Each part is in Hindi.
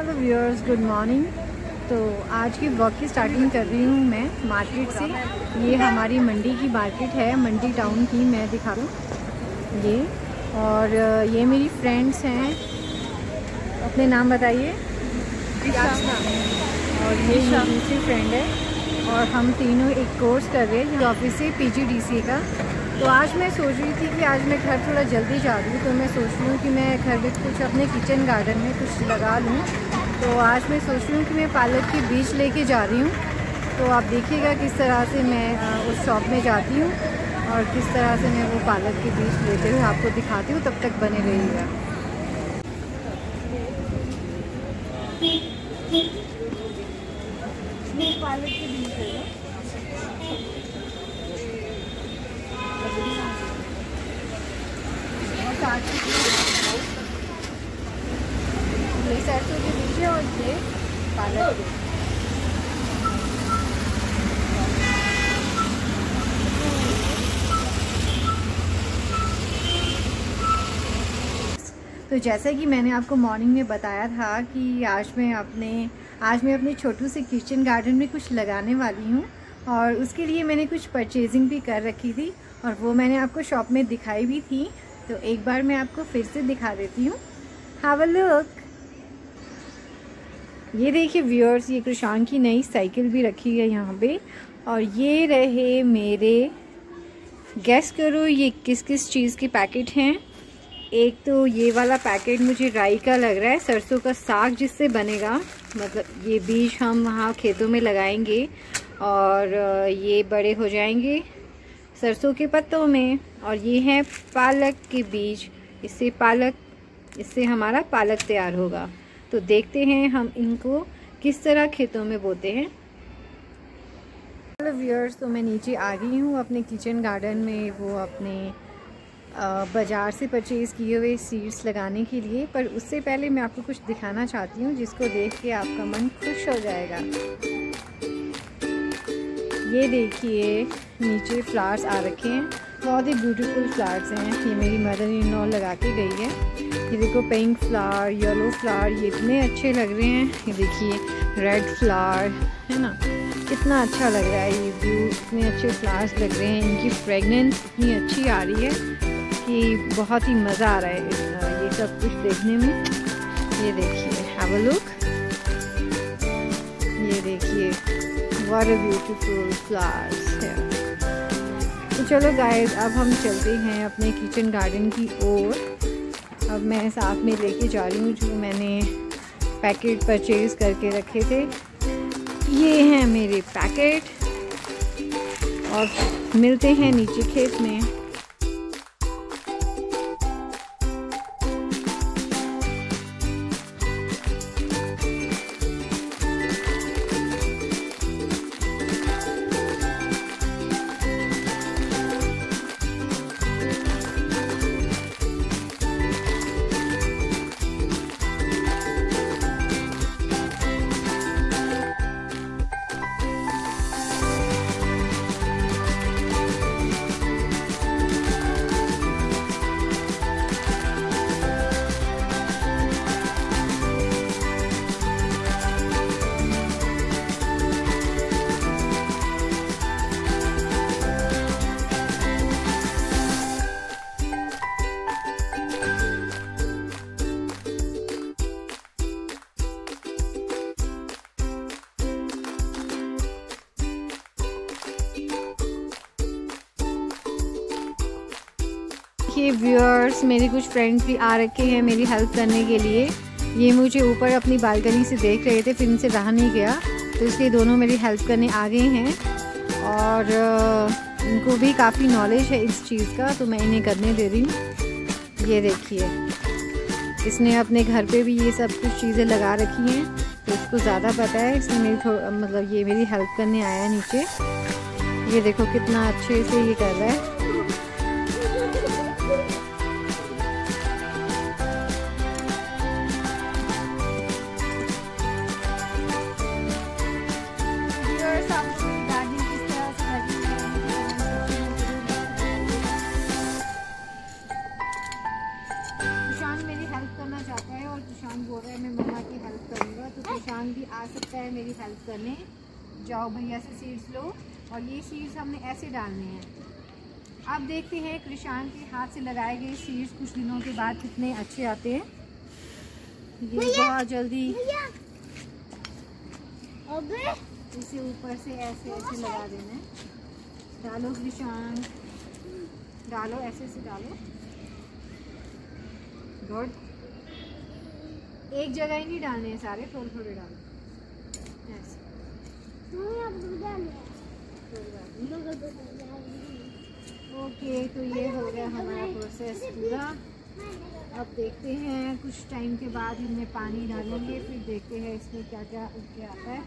हेलो व्यूअर्स गुड मॉर्निंग तो आज की वॉक की स्टार्टिंग कर रही हूँ मैं मार्केट से। ये हमारी मंडी की मार्केट है मंडी टाउन की मैं दिखा दूँ ये और ये मेरी फ्रेंड्स हैं। अपने नाम बताइए। और ये दूसरी फ्रेंड है और हम तीनों एक कोर्स कर रहे हैं ऑफ़िस से पीजीडीसी का। तो आज मैं सोच रही थी कि आज मैं घर थोड़ा जल्दी जा रही हूँ तो मैं सोच रही हूँ कि मैं घर में कुछ अपने किचन गार्डन में कुछ लगा लूँ। तो आज मैं सोच रही हूँ कि मैं पालक के बीज लेके जा रही हूँ। तो आप देखिएगा किस तरह से मैं उस शॉप में जाती हूँ और किस तरह से मैं वो पालक के बीज लेते हुए आपको दिखाती हूँ, तब तक बने रहिएगा पालक के बीज है ये सरसों के बीज और ये पालक के तो जैसा कि मैंने आपको मॉर्निंग में बताया था कि आज मैं अपने, आज मैं अपने छोटू से किचन गार्डन में कुछ लगाने वाली हूँ और उसके लिए मैंने कुछ परचेजिंग भी कर रखी थी और वो मैंने आपको शॉप में दिखाई भी थी। तो एक बार मैं आपको फिर से दिखा देती हूँ। हाव लुक ये देखिए व्यूअर्स ये कृषान की नई साइकिल भी रखी है यहाँ पे और ये रहे मेरे गैस करो ये किस किस चीज़ के पैकेट हैं? एक तो ये वाला पैकेट मुझे राई का लग रहा है, सरसों का साग जिससे बनेगा। मतलब ये बीज हम वहाँ खेतों में लगाएँगे और ये बड़े हो जाएँगे सरसों के पत्तों में। और ये है पालक के बीज। इससे पालक, इससे हमारा पालक तैयार होगा। तो देखते हैं हम इनको किस तरह खेतों में बोते हैं। हेलो व्यूअर्स तो मैं नीचे आ गई हूँ अपने किचन गार्डन में। वो अपने बाज़ार से परचेज़ किए हुए सीड्स लगाने के लिए, पर उससे पहले मैं आपको कुछ दिखाना चाहती हूँ, जिसको देख के आपका मन खुश हो जाएगा। ये देखिए, नीचे फ्लावर्स आ रखे हैं। बहुत ही ब्यूटीफुल फ्लावर्स हैं। ये मेरी मदर इन लॉ लगा के गई है। ये देखो पिंक फ्लावर येलो फ्लावर ये इतने अच्छे लग रहे हैं। ये देखिए रेड फ्लावर है ना? कितना अच्छा लग रहा है ये व्यू इतने अच्छे फ्लावर्स लग रहे हैं। इनकी फ्रेगनेंस इतनी अच्छी आ रही है। कि बहुत ही मज़ा आ रहा है ये सब कुछ देखने में। ये देखिए हैव अ लुक ये देखिए, what a beautiful flowers here तो चलो गाइस अब हम चलते हैं अपने किचन गार्डन की ओर। अब मैं साथ में लेके जा रही हूँ जो मैंने पैकेट परचेज करके रखे थे। ये हैं मेरे पैकेट और मिलते हैं नीचे खेत में। देखिए व्यूअर्स मेरे कुछ फ्रेंड्स भी आ रखे हैं मेरी हेल्प करने के लिए। ये मुझे ऊपर अपनी बालकनी से देख रहे थे, फिर इनसे रहा नहीं गया। तो इसलिए दोनों मेरी हेल्प करने आ गए हैं। और इनको भी काफ़ी नॉलेज है इस चीज़ का तो मैं इन्हें करने दे रही हूँ। ये देखिए, इसने अपने घर पे भी ये सब कुछ चीज़ें लगा रखी हैं। तो इसको ज़्यादा पता है, इसने मेरी मतलब ये मेरी हेल्प करने आया नीचे। ये देखो कितना अच्छे से ये कर रहा है। मेरी हेल्प करने। जाओ भैया से सीड्स लो और ये सीड्स हमने ऐसे डालने हैं। अब देखते हैं कृषान के हाथ से लगाए गए सीड्स कुछ दिनों के बाद कितने अच्छे आते हैं। ये बहुत जल्दी इसे ऊपर से ऐसे ऐसे लगा देना है। डालो कृषांग डालो ऐसे ऐसे डालो। गुड एक जगह ही नहीं डालने हैं सारे थोड़े थोड़े डालो। ओके तो ये हो गया हमारा प्रोसेस पूरा। अब देखते हैं, कुछ टाइम के बाद इनमें पानी डालेंगे, फिर देखते हैं इसमें क्या क्या उठ आता है।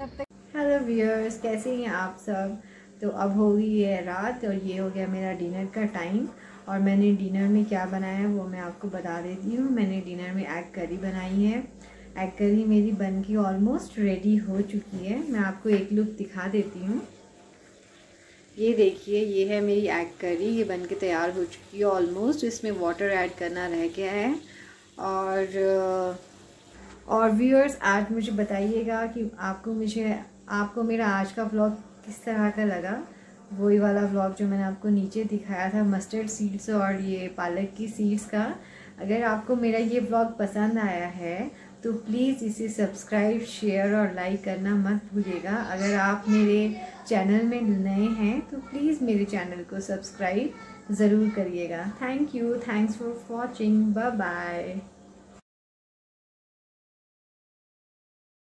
तब तक हेलो व्यूअर्स कैसे हैं आप सब? तो अब हो गई है रात और ये हो गया मेरा डिनर का टाइम और मैंने डिनर में क्या बनाया है वो मैं आपको बता देती हूँ। मैंने डिनर में एग करी बनाई है। एग करी मेरी बन के ऑलमोस्ट रेडी हो चुकी है। मैं आपको एक लुक दिखा देती हूँ। ये देखिए, ये है मेरी एग करी ये बन के तैयार हो चुकी है। ऑलमोस्ट इसमें वाटर ऐड करना रह गया है। और और व्यूअर्स आज मुझे बताइएगा कि आपको मुझे, आपको मेरा आज का व्लॉग किस तरह का लगा। वही वाला व्लॉग जो मैंने आपको नीचे दिखाया था मस्टर्ड सीड्स और ये पालक की सीड्स का। अगर आपको मेरा ये व्लॉग पसंद आया है तो प्लीज़ इसे सब्सक्राइब शेयर और लाइक करना मत भूलिएगा। अगर आप मेरे चैनल में नए हैं तो प्लीज़ मेरे चैनल को सब्सक्राइब ज़रूर करिएगा। Thank you thanks for watching bye bye